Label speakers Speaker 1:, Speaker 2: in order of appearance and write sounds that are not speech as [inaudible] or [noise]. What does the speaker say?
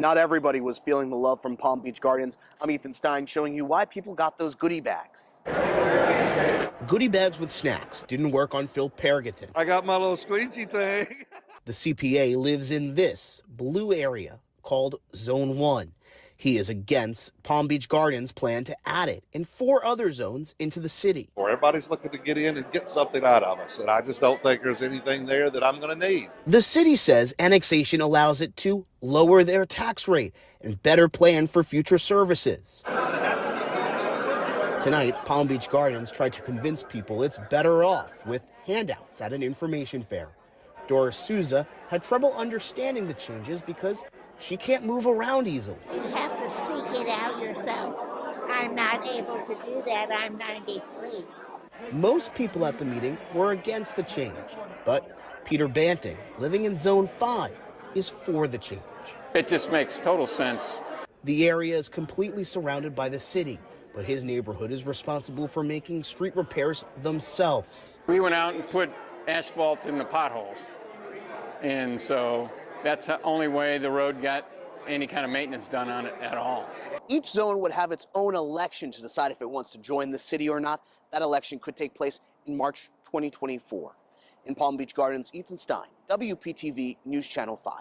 Speaker 1: Not everybody was feeling the love from Palm Beach Gardens. I'm Ethan Stein showing you why people got those goodie bags.
Speaker 2: Goodie bags with snacks didn't work on Phil Perrigoton.
Speaker 3: I got my little squeegee thing. [laughs]
Speaker 2: The CPA lives in this blue area called Zone 1. He is against Palm Beach Gardens' plan to add it in four other zones into the city.
Speaker 3: Or everybody's looking to get in and get something out of us, and I just don't think there's anything there that I'm going to need.
Speaker 2: The city says annexation allows it to lower their tax rate and better plan for future services. Tonight, Palm Beach Gardens tried to convince people it's better off with handouts at an information fair. Doris Souza had trouble understanding the changes because she can't move around easily.
Speaker 4: You have to seek it out yourself. I'm not able to do that. I'm 93.
Speaker 2: Most people at the meeting were against the change, but Peter Banting, living in Zone 5, is for the change.
Speaker 5: It just makes total sense.
Speaker 2: The area is completely surrounded by the city, but his neighborhood is responsible for making street repairs themselves.
Speaker 5: We went out and put asphalt in the potholes. And so that's the only way the road got any kind of maintenance done on it at all.
Speaker 1: Each zone would have its own election to decide if it wants to join the city or not. That election could take place in March 2024. In Palm Beach Gardens, Ethan Stein, WPTV News Channel 5.